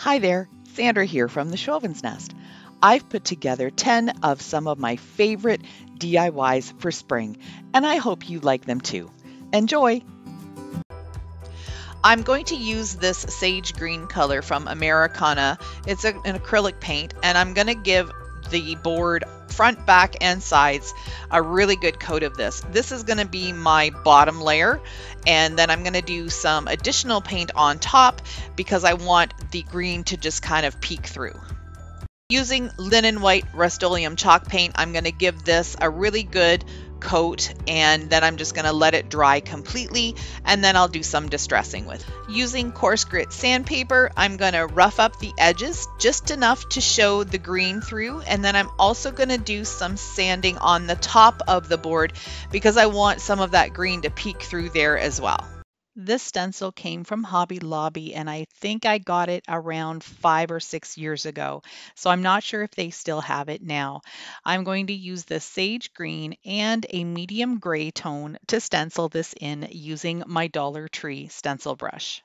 Hi there, Sandra here from the Schwowin's Nest. I've put together 10 of some of my favorite DIYs for spring, and I hope you like them too. Enjoy! I'm going to use this sage green color from Americana. It's an acrylic paint, and I'm going to give the board front, back, and sides a really good coat of this. This is going to be my bottom layer and then I'm going to do some additional paint on top because I want the green to just kind of peek through. Using linen white Rust-Oleum chalk paint, I'm going to give this a really good coat and then I'm just going to let it dry completely and then I'll do some distressing with. Using coarse grit sandpaper, I'm going to rough up the edges just enough to show the green through and then I'm also going to do some sanding on the top of the board because I want some of that green to peek through there as well. This stencil came from Hobby Lobby, and I think I got it around five or six years ago. So I'm not sure if they still have it now. I'm going to use the sage green and a medium gray tone to stencil this in using my Dollar Tree stencil brush.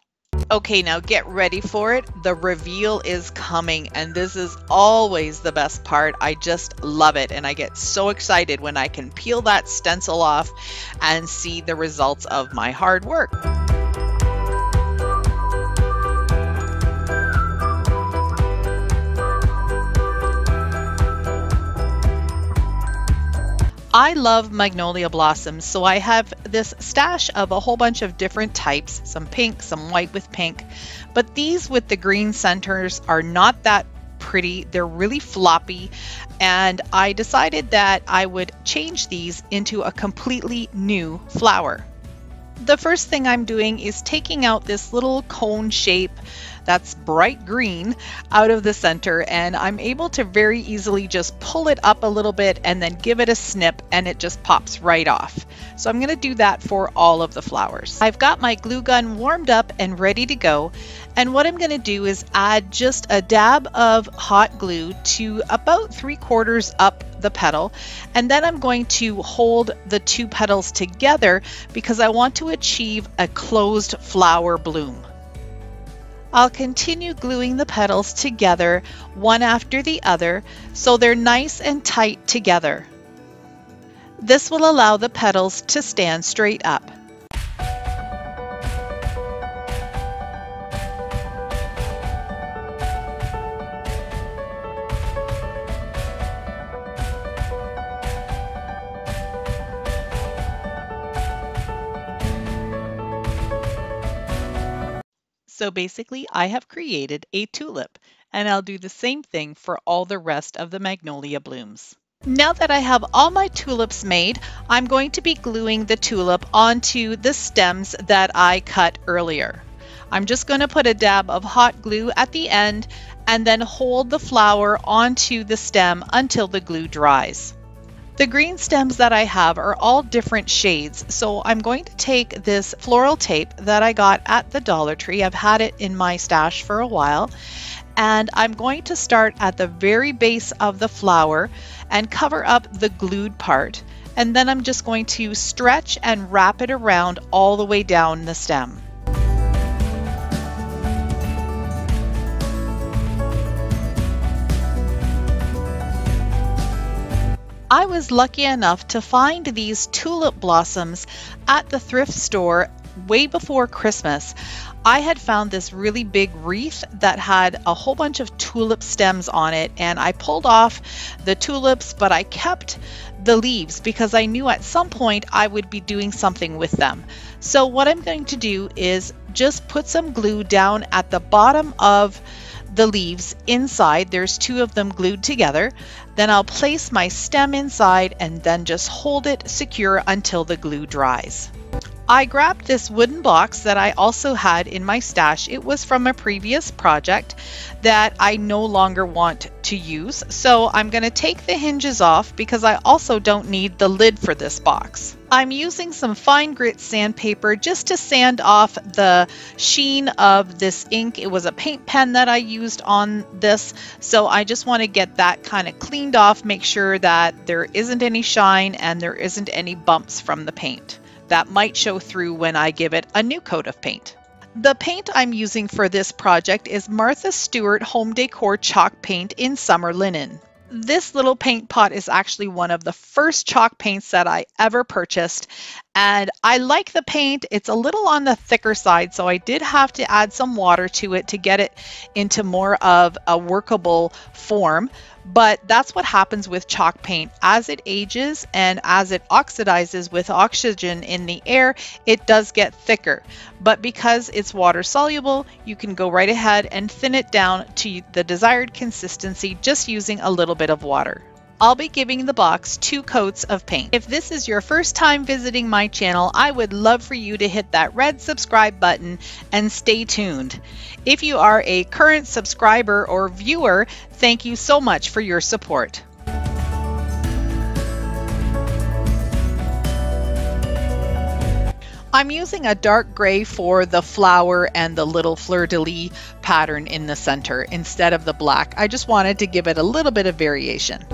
Okay, now get ready for it. The reveal is coming, and this is always the best part. I just love it, and I get so excited when I can peel that stencil off and see the results of my hard work. I love magnolia blossoms, so I have this stash of a whole bunch of different types, some pink, some white with pink, but these with the green centers are not that pretty. They're really floppy, and I decided that I would change these into a completely new flower. The first thing I'm doing is taking out this little cone shape that's bright green out of the center and I'm able to very easily just pull it up a little bit and then give it a snip and it just pops right off. So I'm going to do that for all of the flowers. I've got my glue gun warmed up and ready to go and what I'm going to do is add just a dab of hot glue to about three quarters up the petal and then I'm going to hold the two petals together because I want to achieve a closed flower bloom. I'll continue gluing the petals together one after the other so they're nice and tight together. This will allow the petals to stand straight up. So basically I have created a tulip and I'll do the same thing for all the rest of the magnolia blooms. Now that I have all my tulips made, I'm going to be gluing the tulip onto the stems that I cut earlier. I'm just going to put a dab of hot glue at the end and then hold the flower onto the stem until the glue dries. The green stems that I have are all different shades, so I'm going to take this floral tape that I got at the Dollar Tree. I've had it in my stash for a while, and I'm going to start at the very base of the flower and cover up the glued part, and then I'm just going to stretch and wrap it around all the way down the stem. I was lucky enough to find these tulip blossoms at the thrift store way before Christmas. I had found this really big wreath that had a whole bunch of tulip stems on it, and I pulled off the tulips, but I kept the leaves because I knew at some point I would be doing something with them. So, what I'm going to do is just put some glue down at the bottom of the leaves inside. There's two of them glued together. Then I'll place my stem inside and then just hold it secure until the glue dries. I grabbed this wooden box that I also had in my stash. It was from a previous project that I no longer want to use. So I'm going to take the hinges off because I also don't need the lid for this box. I'm using some fine grit sandpaper just to sand off the sheen of this ink. It was a paint pen that I used on this. So I just want to get that kind of cleaned off, make sure that there isn't any shine and there isn't any bumps from the paint that might show through when I give it a new coat of paint. The paint I'm using for this project is Martha Stewart Home Decor Chalk Paint in Summer Linen. This little paint pot is actually one of the first chalk paints that I ever purchased and I like the paint. It's a little on the thicker side, so I did have to add some water to it to get it into more of a workable form. But that's what happens with chalk paint. As it ages and as it oxidizes with oxygen in the air, it does get thicker. But because it's water soluble, you can go right ahead and thin it down to the desired consistency just using a little bit of water. I'll be giving the box two coats of paint. If this is your first time visiting my channel, I would love for you to hit that red subscribe button and stay tuned. If you are a current subscriber or viewer, thank you so much for your support. I'm using a dark gray for the flower and the little fleur-de-lis pattern in the center instead of the black. I just wanted to give it a little bit of variation.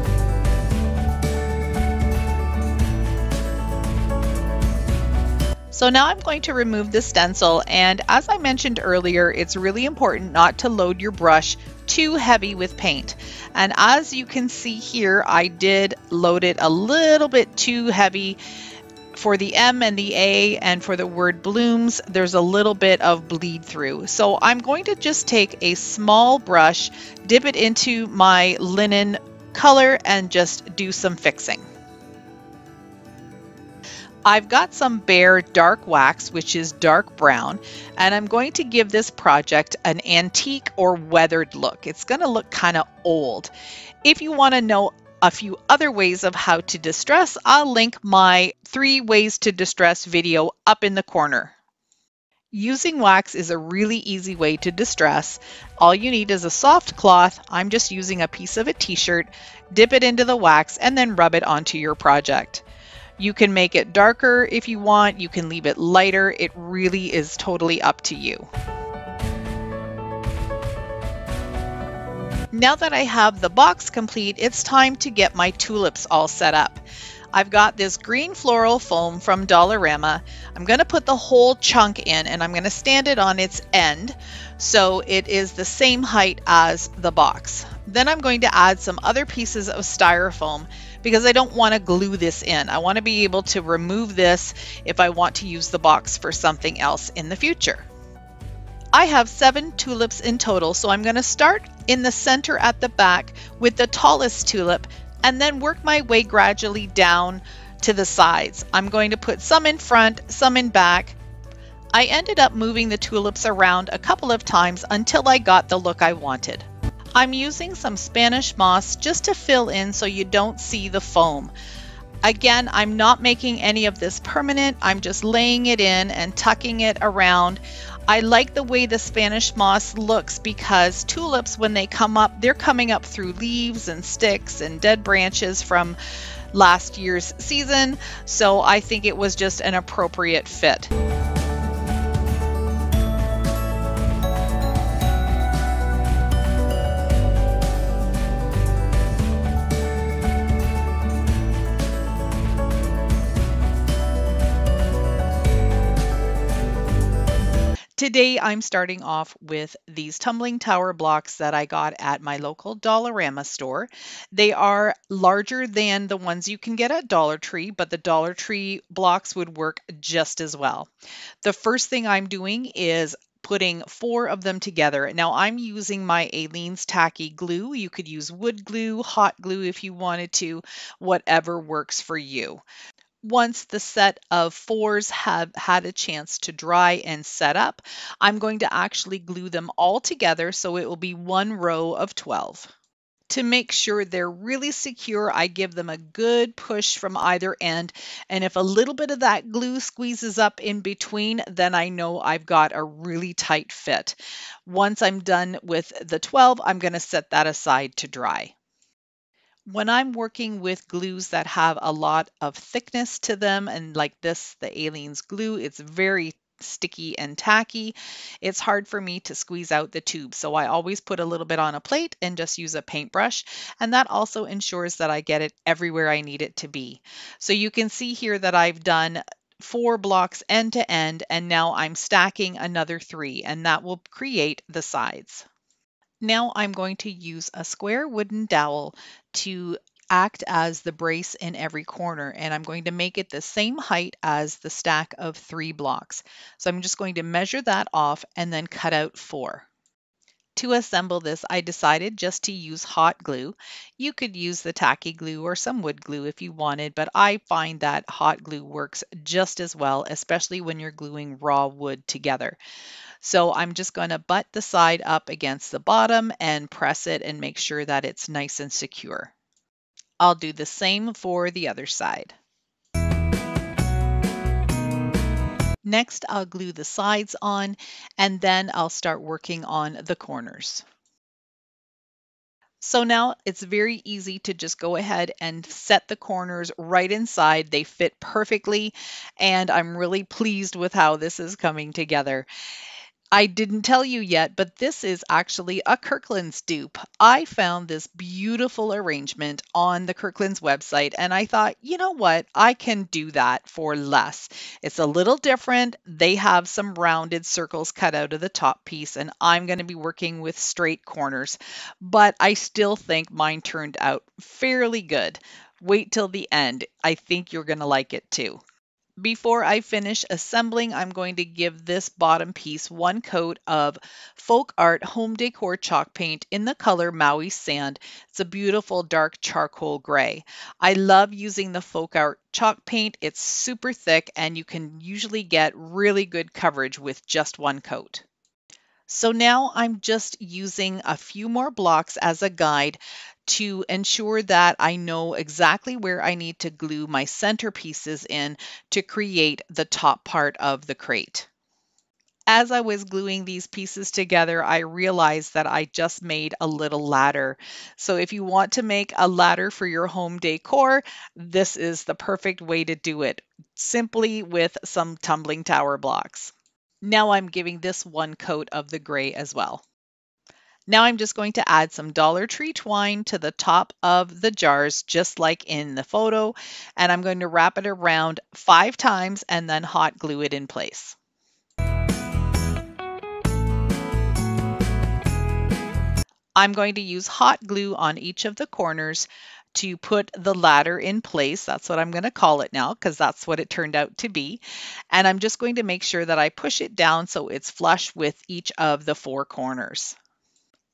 So now I'm going to remove the stencil and as I mentioned earlier, it's really important not to load your brush too heavy with paint. And as you can see here, I did load it a little bit too heavy for the M and the A and for the word blooms, there's a little bit of bleed through. So I'm going to just take a small brush, dip it into my linen color and just do some fixing. I've got some Behr dark wax, which is dark brown, and I'm going to give this project an antique or weathered look. It's going to look kind of old. If you want to know a few other ways of how to distress, I'll link my three ways to distress video up in the corner. Using wax is a really easy way to distress. All you need is a soft cloth. I'm just using a piece of a t-shirt, dip it into the wax, and then rub it onto your project. You can make it darker if you want, you can leave it lighter. It really is totally up to you. Now that I have the box complete, it's time to get my tulips all set up. I've got this green floral foam from Dollarama. I'm going to put the whole chunk in and I'm going to stand it on its end so it is the same height as the box. Then I'm going to add some other pieces of styrofoam because I don't want to glue this in. I want to be able to remove this if I want to use the box for something else in the future. I have seven tulips in total, so I'm going to start in the center at the back with the tallest tulip and then work my way gradually down to the sides. I'm going to put some in front, some in back. I ended up moving the tulips around a couple of times until I got the look I wanted. I'm using some Spanish moss just to fill in so you don't see the foam. Again, I'm not making any of this permanent. I'm just laying it in and tucking it around. I like the way the Spanish moss looks because tulips, when they come up, they're coming up through leaves and sticks and dead branches from last year's season. So I think it was just an appropriate fit. Today I'm starting off with these tumbling tower blocks that I got at my local Dollarama store. They are larger than the ones you can get at Dollar Tree, but the Dollar Tree blocks would work just as well. The first thing I'm doing is putting four of them together. Now I'm using my Aleene's Tacky Glue. You could use wood glue, hot glue if you wanted to, whatever works for you once the set of fours have had a chance to dry and set up, I'm going to actually glue them all together so it will be one row of 12. To make sure they're really secure, I give them a good push from either end. And if a little bit of that glue squeezes up in between, then I know I've got a really tight fit. Once I'm done with the 12, I'm going to set that aside to dry. When I'm working with glues that have a lot of thickness to them, and like this, the Aleene's glue, it's very sticky and tacky. It's hard for me to squeeze out the tube. So I always put a little bit on a plate and just use a paintbrush. And that also ensures that I get it everywhere I need it to be. So you can see here that I've done four blocks end to end and now I'm stacking another three and that will create the sides. Now I'm going to use a square wooden dowel to act as the brace in every corner and I'm going to make it the same height as the stack of three blocks. So I'm just going to measure that off and then cut out four. To assemble this, I decided just to use hot glue. You could use the tacky glue or some wood glue if you wanted, but I find that hot glue works just as well, especially when you're gluing raw wood together. So I'm just going to butt the side up against the bottom and press it and make sure that it's nice and secure. I'll do the same for the other side. Next, I'll glue the sides on and then I'll start working on the corners. So now it's very easy to just go ahead and set the corners right inside. They fit perfectly and I'm really pleased with how this is coming together. I didn't tell you yet, but this is actually a Kirkland's dupe. I found this beautiful arrangement on the Kirkland's website, and I thought, you know what? I can do that for less. It's a little different. They have some rounded circles cut out of the top piece, and I'm going to be working with straight corners, but I still think mine turned out fairly good. Wait till the end. I think you're going to like it too. Before I finish assembling, I'm going to give this bottom piece one coat of Folk Art Home Decor chalk paint in the color Maui Sand. It's a beautiful dark charcoal gray. I love using the Folk Art chalk paint. It's super thick and you can usually get really good coverage with just one coat. So now I'm just using a few more blocks as a guide to ensure that I know exactly where I need to glue my center pieces in to create the top part of the crate. As I was gluing these pieces together, I realized that I just made a little ladder. So if you want to make a ladder for your home decor, this is the perfect way to do it, simply with some tumbling tower blocks. Now I'm giving this one coat of the gray as well. Now I'm just going to add some Dollar Tree twine to the top of the jars, just like in the photo, and I'm going to wrap it around five times and then hot glue it in place. I'm going to use hot glue on each of the corners to put the ladder in place. That's what I'm going to call it now because that's what it turned out to be. And I'm just going to make sure that I push it down so it's flush with each of the four corners.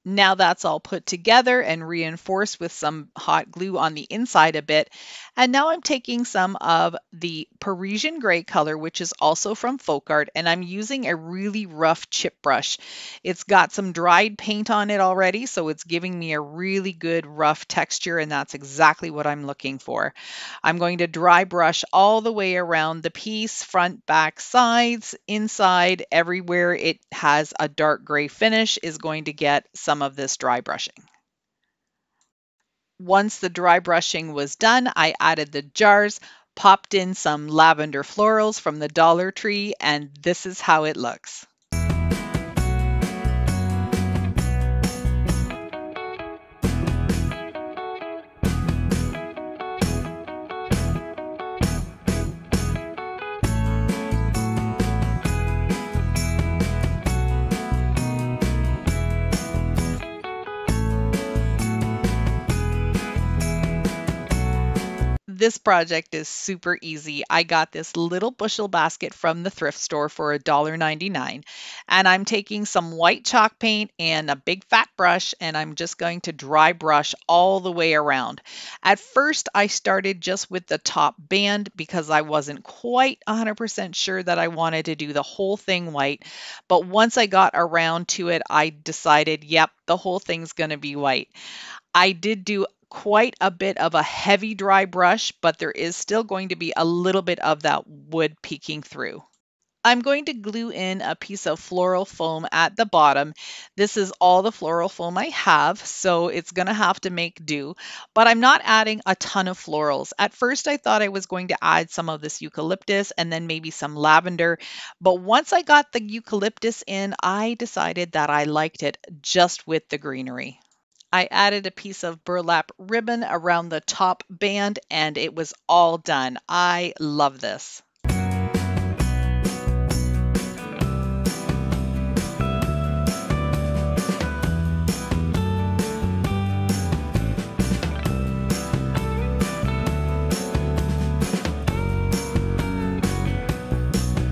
Now that's all put together and reinforced with some hot glue on the inside a bit. And now I'm taking some of the Parisian gray color, which is also from Folk Art, and I'm using a really rough chip brush. It's got some dried paint on it already, so it's giving me a really good rough texture, and that's exactly what I'm looking for. I'm going to dry brush all the way around the piece, front, back, sides, inside, everywhere it has a dark gray finish is going to get some some of this dry brushing. Once the dry brushing was done, I added the jars, popped in some lavender florals from the Dollar Tree, and this is how it looks. This project is super easy. I got this little bushel basket from the thrift store for $1.99 and I'm taking some white chalk paint and a big fat brush and I'm just going to dry brush all the way around. At first I started just with the top band because I wasn't quite 100% sure that I wanted to do the whole thing white but once I got around to it I decided yep the whole thing's going to be white. I did do quite a bit of a heavy dry brush, but there is still going to be a little bit of that wood peeking through. I'm going to glue in a piece of floral foam at the bottom. This is all the floral foam I have, so it's going to have to make do, but I'm not adding a ton of florals. At first, I thought I was going to add some of this eucalyptus and then maybe some lavender, but once I got the eucalyptus in, I decided that I liked it just with the greenery. I added a piece of burlap ribbon around the top band and it was all done. I love this.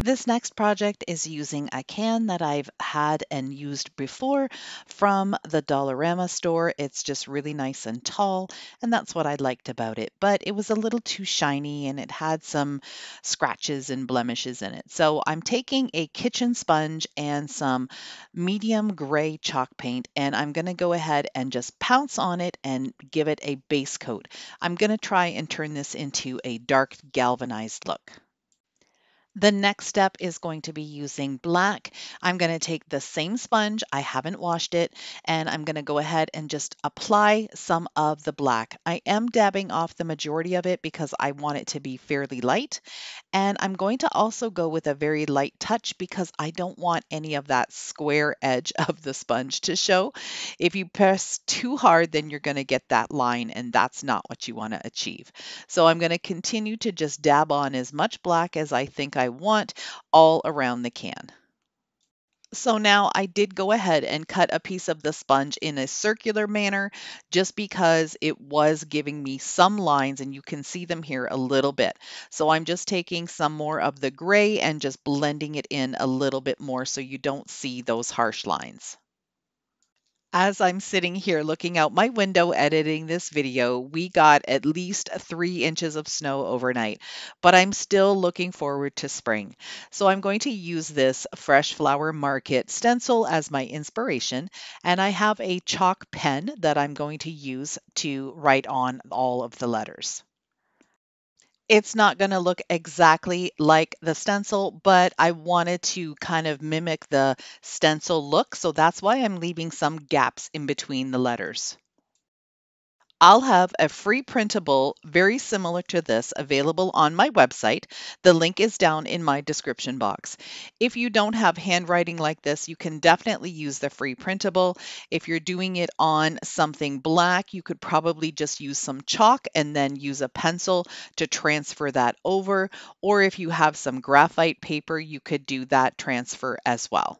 This next project is using a can that I've had and used before from the Dollarama store. It's just really nice and tall, and that's what I liked about it. But it was a little too shiny and it had some scratches and blemishes in it. So I'm taking a kitchen sponge and some medium gray chalk paint, and I'm going to go ahead and just pounce on it and give it a base coat. I'm going to try and turn this into a dark galvanized look. The next step is going to be using black. I'm going to take the same sponge, I haven't washed it, and I'm going to go ahead and just apply some of the black. I am dabbing off the majority of it because I want it to be fairly light. And I'm going to also go with a very light touch because I don't want any of that square edge of the sponge to show. If you press too hard, then you're going to get that line, and that's not what you want to achieve. So I'm going to continue to just dab on as much black as I think I I want all around the can. So now I did go ahead and cut a piece of the sponge in a circular manner just because it was giving me some lines and you can see them here a little bit. So I'm just taking some more of the gray and just blending it in a little bit more so you don't see those harsh lines. As I'm sitting here looking out my window editing this video, we got at least three inches of snow overnight, but I'm still looking forward to spring. So I'm going to use this Fresh Flower Market stencil as my inspiration, and I have a chalk pen that I'm going to use to write on all of the letters. It's not going to look exactly like the stencil, but I wanted to kind of mimic the stencil look, so that's why I'm leaving some gaps in between the letters. I'll have a free printable very similar to this available on my website. The link is down in my description box. If you don't have handwriting like this, you can definitely use the free printable. If you're doing it on something black, you could probably just use some chalk and then use a pencil to transfer that over. Or if you have some graphite paper, you could do that transfer as well.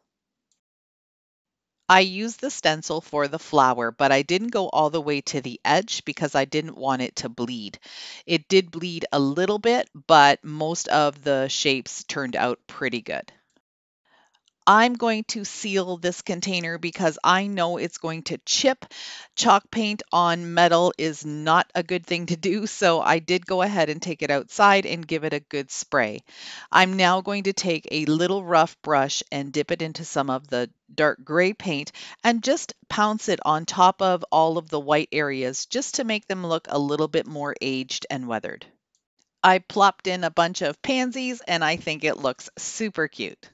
I used the stencil for the flower, but I didn't go all the way to the edge because I didn't want it to bleed. It did bleed a little bit, but most of the shapes turned out pretty good. I'm going to seal this container because I know it's going to chip. Chalk paint on metal is not a good thing to do, so I did go ahead and take it outside and give it a good spray. I'm now going to take a little rough brush and dip it into some of the dark gray paint and just pounce it on top of all of the white areas just to make them look a little bit more aged and weathered. I plopped in a bunch of pansies and I think it looks super cute.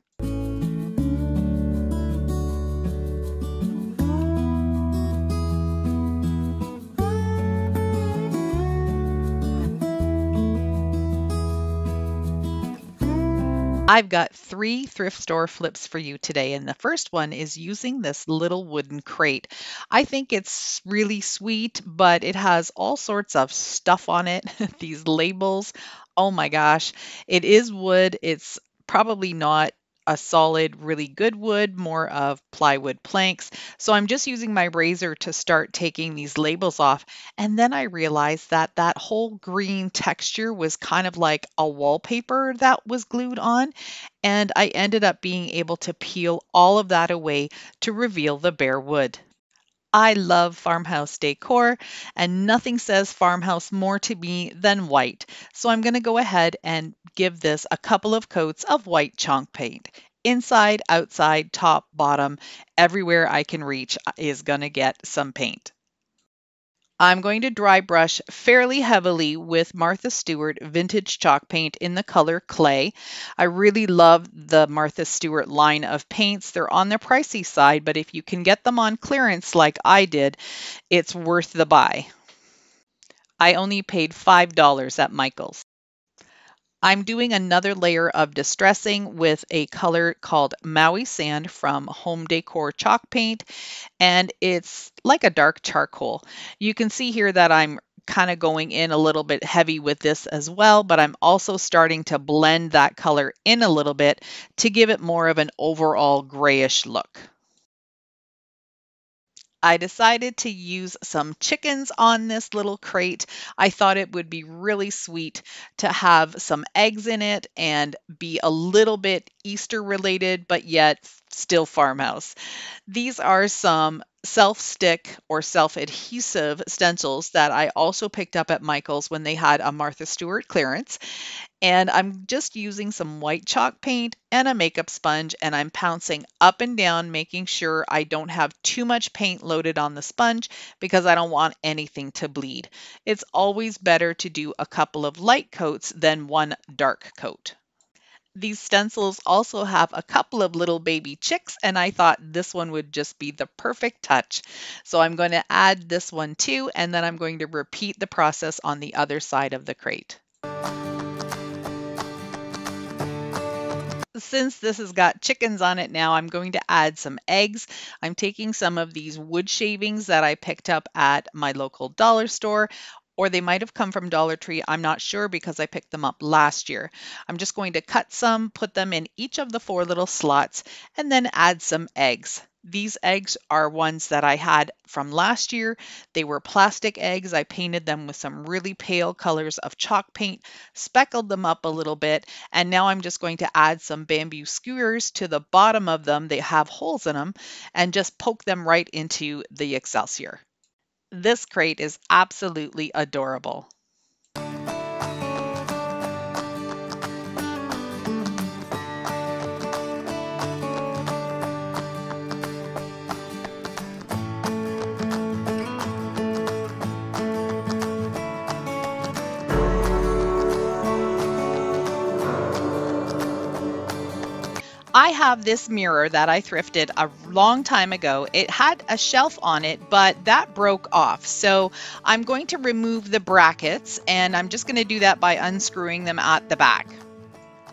I've got three thrift store flips for you today, and the first one is using this little wooden crate. I think it's really sweet, but it has all sorts of stuff on it. These labels, oh my gosh, it is wood. It's probably not a solid, really good wood, more of plywood planks. So I'm just using my razor to start taking these labels off. And then I realized that that whole green texture was kind of like a wallpaper that was glued on. And I ended up being able to peel all of that away to reveal the bare wood. I love farmhouse decor, and nothing says farmhouse more to me than white. So I'm going to go ahead and give this a couple of coats of white chalk paint. Inside, outside, top, bottom, everywhere I can reach uh, is going to get some paint. I'm going to dry brush fairly heavily with Martha Stewart vintage chalk paint in the color clay. I really love the Martha Stewart line of paints. They're on the pricey side, but if you can get them on clearance like I did, it's worth the buy. I only paid $5 at Michael's. I'm doing another layer of distressing with a color called Maui Sand from Home Decor Chalk Paint, and it's like a dark charcoal. You can see here that I'm kind of going in a little bit heavy with this as well, but I'm also starting to blend that color in a little bit to give it more of an overall grayish look. I decided to use some chickens on this little crate. I thought it would be really sweet to have some eggs in it and be a little bit Easter related, but yet still farmhouse. These are some self stick or self adhesive stencils that I also picked up at Michael's when they had a Martha Stewart clearance. And I'm just using some white chalk paint and a makeup sponge, and I'm pouncing up and down, making sure I don't have too much paint loaded on the sponge because I don't want anything to bleed. It's always better to do a couple of light coats than one dark coat. These stencils also have a couple of little baby chicks, and I thought this one would just be the perfect touch. So I'm going to add this one too, and then I'm going to repeat the process on the other side of the crate. Since this has got chickens on it now, I'm going to add some eggs. I'm taking some of these wood shavings that I picked up at my local dollar store or they might have come from Dollar Tree. I'm not sure because I picked them up last year. I'm just going to cut some, put them in each of the four little slots, and then add some eggs. These eggs are ones that I had from last year. They were plastic eggs. I painted them with some really pale colors of chalk paint, speckled them up a little bit, and now I'm just going to add some bamboo skewers to the bottom of them. They have holes in them, and just poke them right into the Excelsior. This crate is absolutely adorable. I have this mirror that I thrifted a long time ago. It had a shelf on it, but that broke off. So I'm going to remove the brackets and I'm just going to do that by unscrewing them at the back.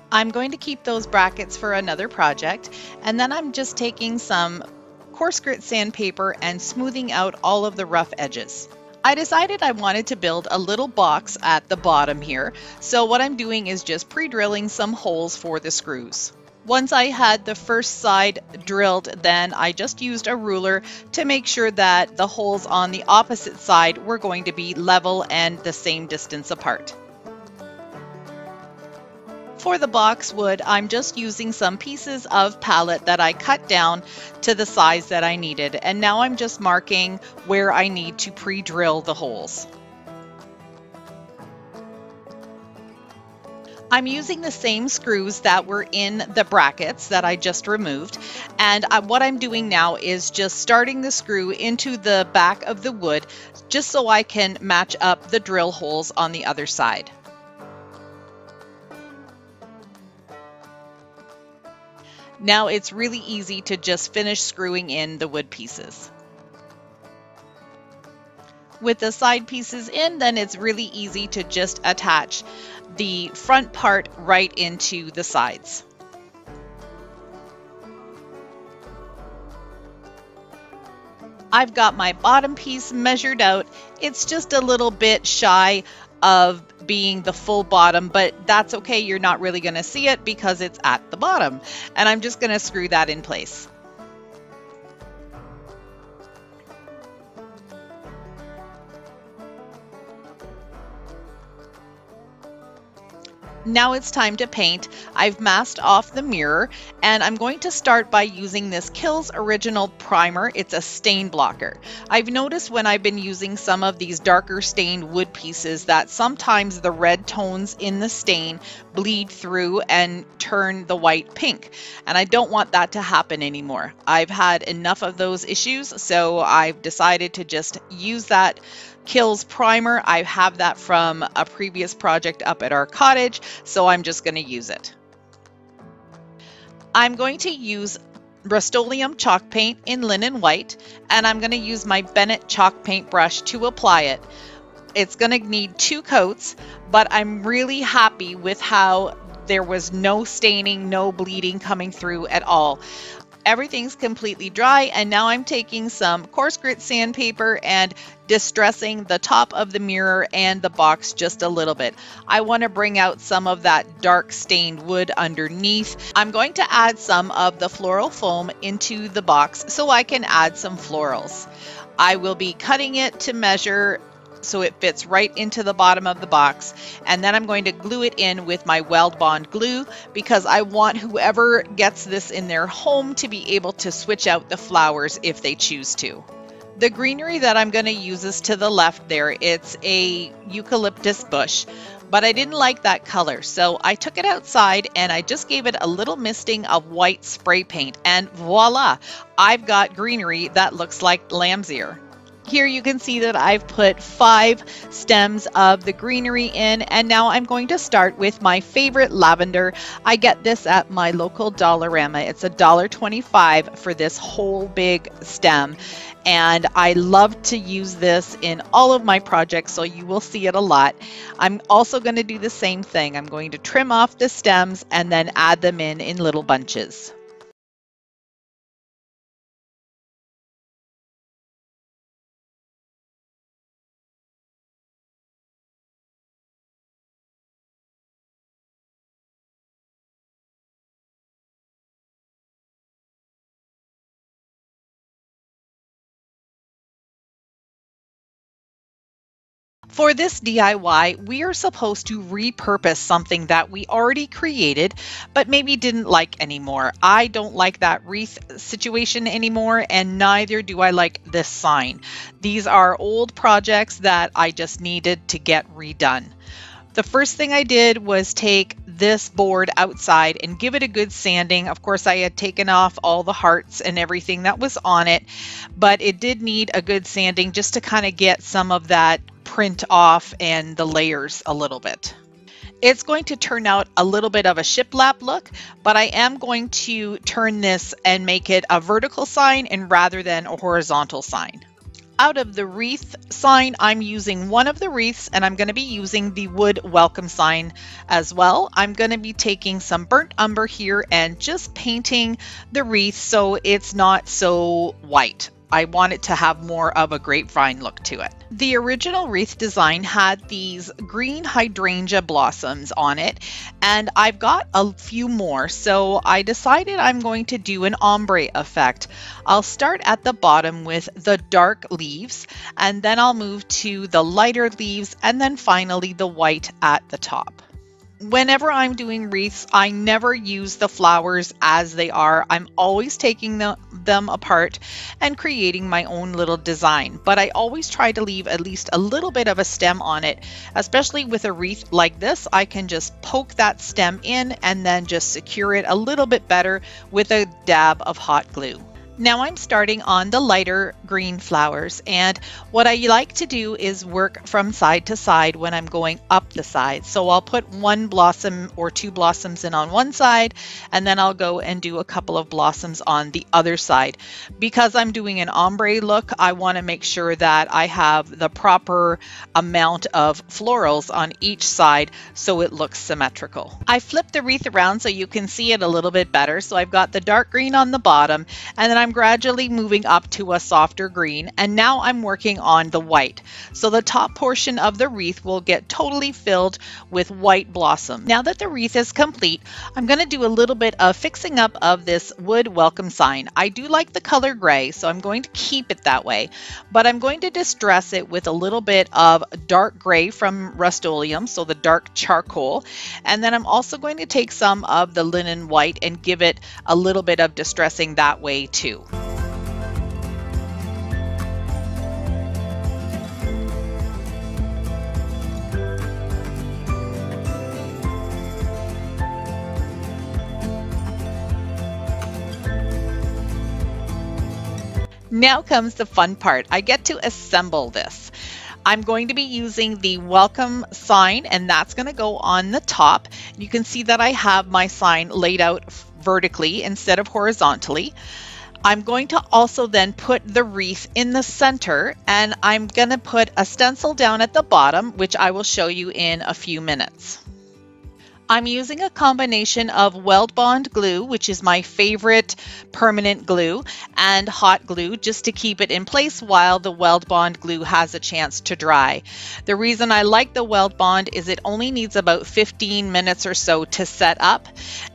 I'm going to keep those brackets for another project and then I'm just taking some coarse grit sandpaper and smoothing out all of the rough edges. I decided I wanted to build a little box at the bottom here, so what I'm doing is just pre-drilling some holes for the screws. Once I had the first side drilled, then I just used a ruler to make sure that the holes on the opposite side were going to be level and the same distance apart. For the boxwood, I'm just using some pieces of pallet that I cut down to the size that I needed, and now I'm just marking where I need to pre-drill the holes. I'm using the same screws that were in the brackets that I just removed. And I, what I'm doing now is just starting the screw into the back of the wood just so I can match up the drill holes on the other side. Now it's really easy to just finish screwing in the wood pieces. With the side pieces in, then it's really easy to just attach the front part right into the sides. I've got my bottom piece measured out. It's just a little bit shy of being the full bottom, but that's okay. You're not really going to see it because it's at the bottom. And I'm just going to screw that in place. Now it's time to paint. I've masked off the mirror and I'm going to start by using this Kilz Original Primer. It's a stain blocker. I've noticed when I've been using some of these darker stained wood pieces that sometimes the red tones in the stain bleed through and turn the white pink. And I don't want that to happen anymore. I've had enough of those issues, so I've decided to just use that Kilz primer. I have that from a previous project up at our cottage, so I'm just going to use it. I'm going to use Rust-Oleum chalk paint in linen white, and I'm going to use my Bennett chalk paint brush to apply it. It's going to need two coats, but I'm really happy with how there was no staining, no bleeding coming through at all everything's completely dry and now I'm taking some coarse grit sandpaper and distressing the top of the mirror and the box just a little bit. I want to bring out some of that dark stained wood underneath. I'm going to add some of the floral foam into the box so I can add some florals. I will be cutting it to measure so it fits right into the bottom of the box. And then I'm going to glue it in with my Weld Bond glue because I want whoever gets this in their home to be able to switch out the flowers if they choose to. The greenery that I'm going to use is to the left there. It's a eucalyptus bush, but I didn't like that color. So I took it outside and I just gave it a little misting of white spray paint and voila, I've got greenery that looks like lamb's ear. Here you can see that I've put five stems of the greenery in and now I'm going to start with my favorite lavender. I get this at my local Dollarama. It's a dollar twenty-five for this whole big stem and I love to use this in all of my projects so you will see it a lot. I'm also going to do the same thing. I'm going to trim off the stems and then add them in in little bunches. For this DIY, we are supposed to repurpose something that we already created, but maybe didn't like anymore. I don't like that wreath situation anymore, and neither do I like this sign. These are old projects that I just needed to get redone. The first thing I did was take this board outside and give it a good sanding. Of course, I had taken off all the hearts and everything that was on it, but it did need a good sanding just to kind of get some of that print off and the layers a little bit. It's going to turn out a little bit of a shiplap look, but I am going to turn this and make it a vertical sign and rather than a horizontal sign. Out of the wreath sign, I'm using one of the wreaths and I'm going to be using the wood welcome sign as well. I'm going to be taking some burnt umber here and just painting the wreath so it's not so white. I want it to have more of a grapevine look to it. The original wreath design had these green hydrangea blossoms on it, and I've got a few more, so I decided I'm going to do an ombre effect. I'll start at the bottom with the dark leaves, and then I'll move to the lighter leaves, and then finally the white at the top whenever I'm doing wreaths, I never use the flowers as they are. I'm always taking the, them apart and creating my own little design. But I always try to leave at least a little bit of a stem on it, especially with a wreath like this. I can just poke that stem in and then just secure it a little bit better with a dab of hot glue. Now I'm starting on the lighter green flowers and what I like to do is work from side to side when I'm going up the side. So I'll put one blossom or two blossoms in on one side and then I'll go and do a couple of blossoms on the other side. Because I'm doing an ombre look, I want to make sure that I have the proper amount of florals on each side so it looks symmetrical. I flipped the wreath around so you can see it a little bit better. So I've got the dark green on the bottom and then I'm I'm gradually moving up to a softer green and now I'm working on the white. So the top portion of the wreath will get totally filled with white blossom. Now that the wreath is complete, I'm going to do a little bit of fixing up of this wood welcome sign. I do like the color gray, so I'm going to keep it that way, but I'm going to distress it with a little bit of dark gray from Rust-Oleum, so the dark charcoal, and then I'm also going to take some of the linen white and give it a little bit of distressing that way too. Now comes the fun part. I get to assemble this. I'm going to be using the welcome sign and that's going to go on the top. You can see that I have my sign laid out vertically instead of horizontally. I'm going to also then put the wreath in the center and I'm going to put a stencil down at the bottom, which I will show you in a few minutes. I'm using a combination of Weld Bond glue, which is my favorite permanent glue, and hot glue just to keep it in place while the Weld Bond glue has a chance to dry. The reason I like the Weld Bond is it only needs about 15 minutes or so to set up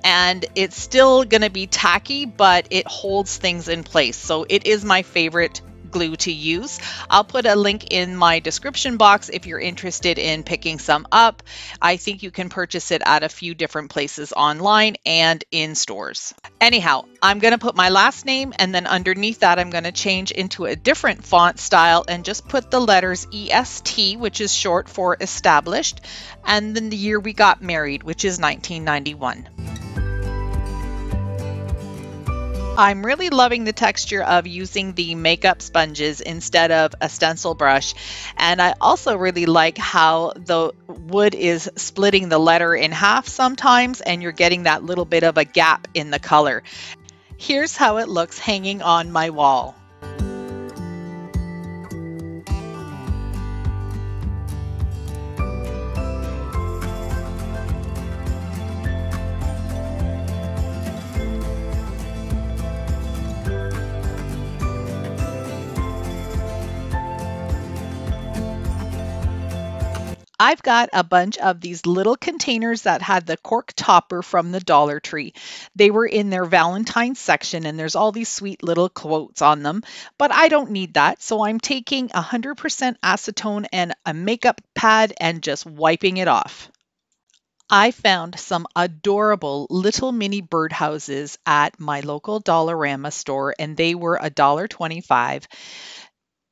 and it's still going to be tacky, but it holds things in place. So it is my favorite glue to use. I'll put a link in my description box if you're interested in picking some up. I think you can purchase it at a few different places online and in stores. Anyhow, I'm going to put my last name and then underneath that I'm going to change into a different font style and just put the letters EST, which is short for established, and then the year we got married, which is 1991. I'm really loving the texture of using the makeup sponges instead of a stencil brush. And I also really like how the wood is splitting the letter in half sometimes and you're getting that little bit of a gap in the color. Here's how it looks hanging on my wall. I've got a bunch of these little containers that had the cork topper from the Dollar Tree. They were in their Valentine's section and there's all these sweet little quotes on them, but I don't need that. So I'm taking 100% acetone and a makeup pad and just wiping it off. I found some adorable little mini birdhouses at my local Dollarama store and they were $1.25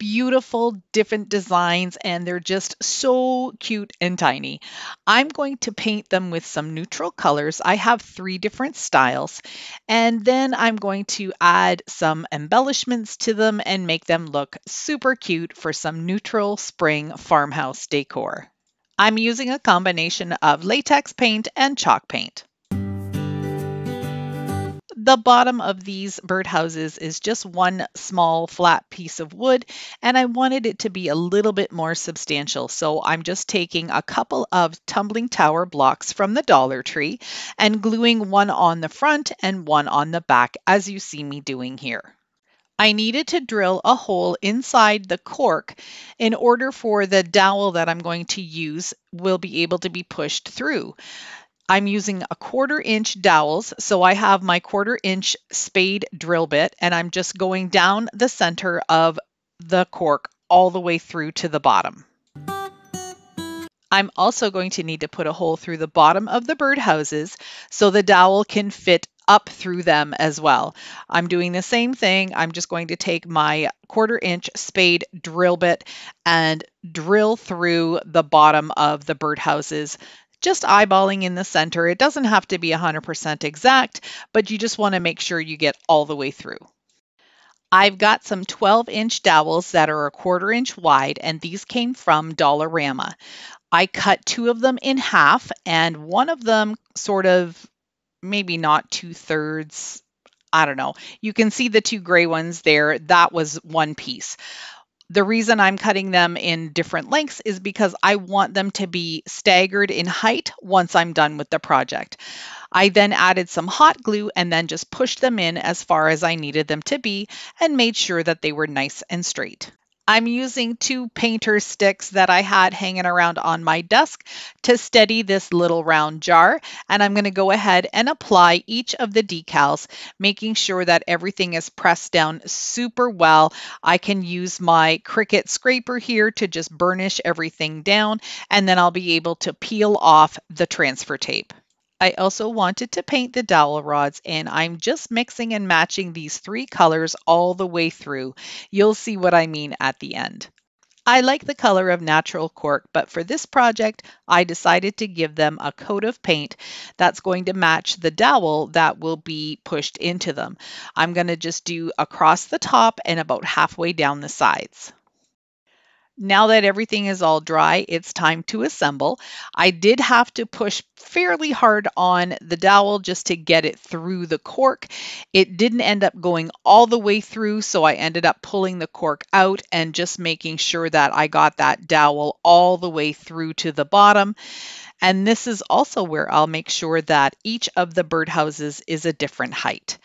beautiful different designs and they're just so cute and tiny. I'm going to paint them with some neutral colors. I have three different styles and then I'm going to add some embellishments to them and make them look super cute for some neutral spring farmhouse decor. I'm using a combination of latex paint and chalk paint. The bottom of these birdhouses is just one small flat piece of wood and I wanted it to be a little bit more substantial. So I'm just taking a couple of tumbling tower blocks from the Dollar Tree and gluing one on the front and one on the back as you see me doing here. I needed to drill a hole inside the cork in order for the dowel that I'm going to use will be able to be pushed through. I'm using a quarter inch dowels. So I have my quarter inch spade drill bit and I'm just going down the center of the cork all the way through to the bottom. I'm also going to need to put a hole through the bottom of the birdhouses so the dowel can fit up through them as well. I'm doing the same thing. I'm just going to take my quarter inch spade drill bit and drill through the bottom of the birdhouses just eyeballing in the center. It doesn't have to be 100% exact, but you just want to make sure you get all the way through. I've got some 12 inch dowels that are a quarter inch wide, and these came from Dollarama. I cut two of them in half, and one of them sort of maybe not two thirds. I don't know. You can see the two gray ones there. That was one piece. The reason I'm cutting them in different lengths is because I want them to be staggered in height once I'm done with the project. I then added some hot glue and then just pushed them in as far as I needed them to be and made sure that they were nice and straight. I'm using two painter sticks that I had hanging around on my desk to steady this little round jar. And I'm going to go ahead and apply each of the decals, making sure that everything is pressed down super well. I can use my Cricut scraper here to just burnish everything down, and then I'll be able to peel off the transfer tape. I also wanted to paint the dowel rods and I'm just mixing and matching these three colors all the way through. You'll see what I mean at the end. I like the color of natural cork, but for this project, I decided to give them a coat of paint that's going to match the dowel that will be pushed into them. I'm going to just do across the top and about halfway down the sides. Now that everything is all dry, it's time to assemble. I did have to push fairly hard on the dowel just to get it through the cork. It didn't end up going all the way through, so I ended up pulling the cork out and just making sure that I got that dowel all the way through to the bottom. And this is also where I'll make sure that each of the birdhouses is a different height.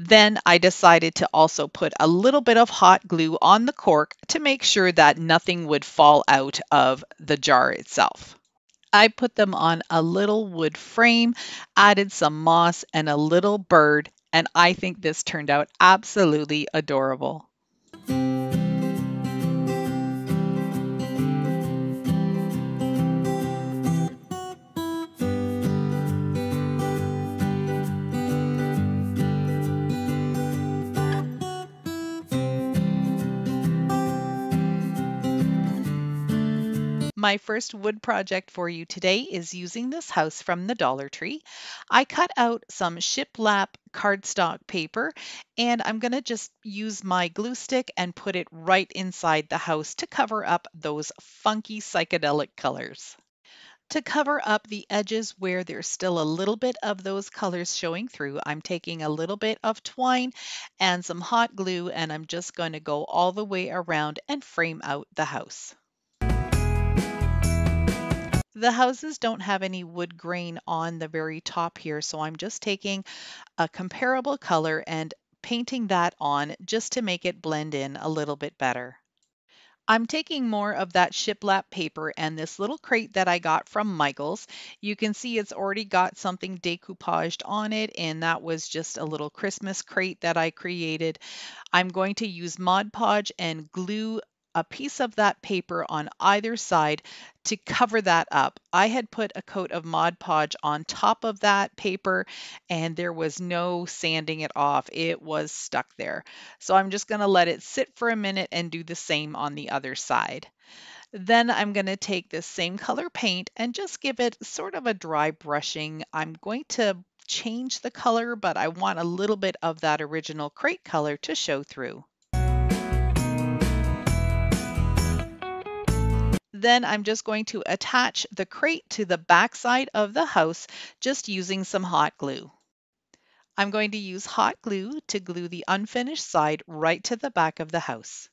Then I decided to also put a little bit of hot glue on the cork to make sure that nothing would fall out of the jar itself. I put them on a little wood frame, added some moss and a little bird, and I think this turned out absolutely adorable. My first wood project for you today is using this house from the Dollar Tree. I cut out some shiplap cardstock paper and I'm going to just use my glue stick and put it right inside the house to cover up those funky psychedelic colors. To cover up the edges where there's still a little bit of those colors showing through, I'm taking a little bit of twine and some hot glue and I'm just going to go all the way around and frame out the house. The houses don't have any wood grain on the very top here, so I'm just taking a comparable color and painting that on just to make it blend in a little bit better. I'm taking more of that shiplap paper and this little crate that I got from Michaels. You can see it's already got something decoupaged on it and that was just a little Christmas crate that I created. I'm going to use Mod Podge and glue a piece of that paper on either side to cover that up. I had put a coat of Mod Podge on top of that paper and there was no sanding it off. It was stuck there. So I'm just going to let it sit for a minute and do the same on the other side. Then I'm going to take this same color paint and just give it sort of a dry brushing. I'm going to change the color, but I want a little bit of that original crate color to show through. Then I'm just going to attach the crate to the backside of the house just using some hot glue. I'm going to use hot glue to glue the unfinished side right to the back of the house.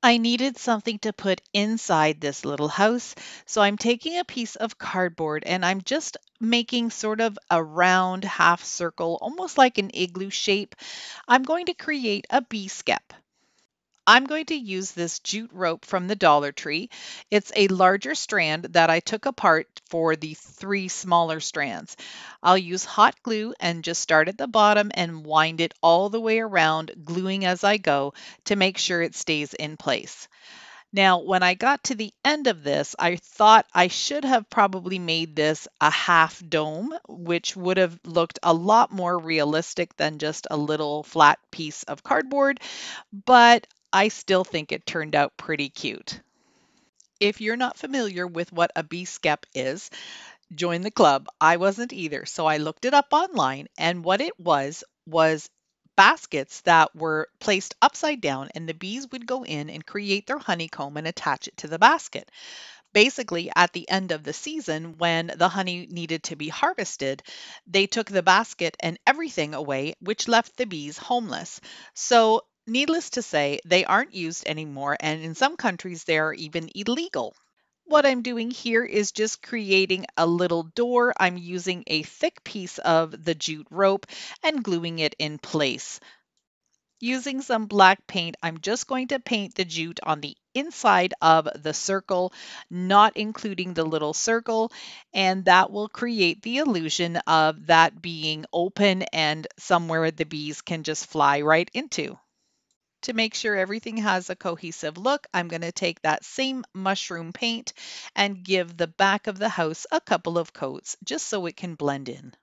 I needed something to put inside this little house, so I'm taking a piece of cardboard and I'm just making sort of a round half circle, almost like an igloo shape. I'm going to create a bee skep. I'm going to use this jute rope from the Dollar Tree. It's a larger strand that I took apart for the three smaller strands. I'll use hot glue and just start at the bottom and wind it all the way around, gluing as I go to make sure it stays in place. Now, when I got to the end of this, I thought I should have probably made this a half dome, which would have looked a lot more realistic than just a little flat piece of cardboard. But I still think it turned out pretty cute. If you're not familiar with what a bee skep is, join the club. I wasn't either, so I looked it up online, and what it was was baskets that were placed upside down, and the bees would go in and create their honeycomb and attach it to the basket. Basically, at the end of the season, when the honey needed to be harvested, they took the basket and everything away, which left the bees homeless. So Needless to say, they aren't used anymore, and in some countries, they are even illegal. What I'm doing here is just creating a little door. I'm using a thick piece of the jute rope and gluing it in place. Using some black paint, I'm just going to paint the jute on the inside of the circle, not including the little circle, and that will create the illusion of that being open and somewhere the bees can just fly right into. To make sure everything has a cohesive look, I'm going to take that same mushroom paint and give the back of the house a couple of coats just so it can blend in.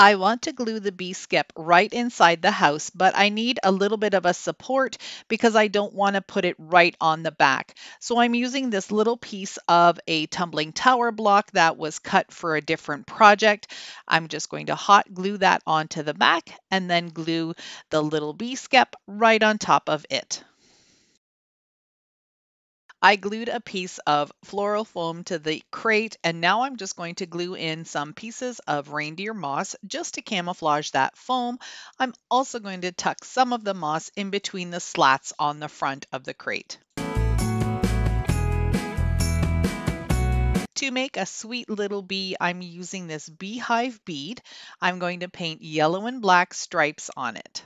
I want to glue the bee skep right inside the house, but I need a little bit of a support because I don't want to put it right on the back. So I'm using this little piece of a tumbling tower block that was cut for a different project. I'm just going to hot glue that onto the back and then glue the little bee skep right on top of it. I glued a piece of floral foam to the crate and now I'm just going to glue in some pieces of reindeer moss just to camouflage that foam. I'm also going to tuck some of the moss in between the slats on the front of the crate. To make a sweet little bee, I'm using this beehive bead. I'm going to paint yellow and black stripes on it.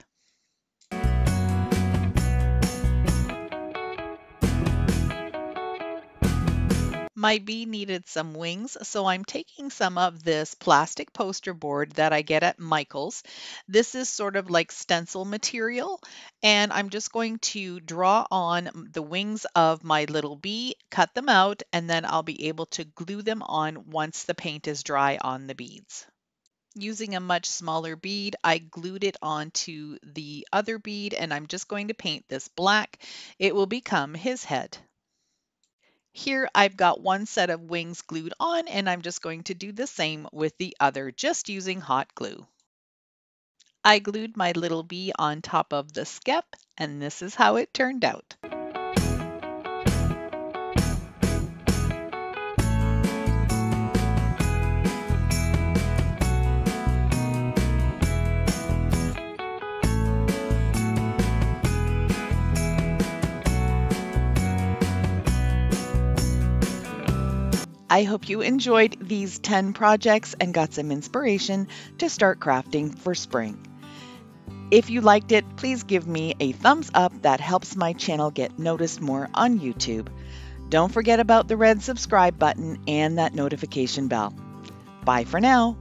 My bee needed some wings, so I'm taking some of this plastic poster board that I get at Michael's. This is sort of like stencil material, and I'm just going to draw on the wings of my little bee, cut them out, and then I'll be able to glue them on once the paint is dry on the beads. Using a much smaller bead, I glued it onto the other bead, and I'm just going to paint this black. It will become his head. Here I've got one set of wings glued on and I'm just going to do the same with the other just using hot glue. I glued my little bee on top of the skep and this is how it turned out. I hope you enjoyed these 10 projects and got some inspiration to start crafting for spring. If you liked it, please give me a thumbs up that helps my channel get noticed more on YouTube. Don't forget about the red subscribe button and that notification bell. Bye for now.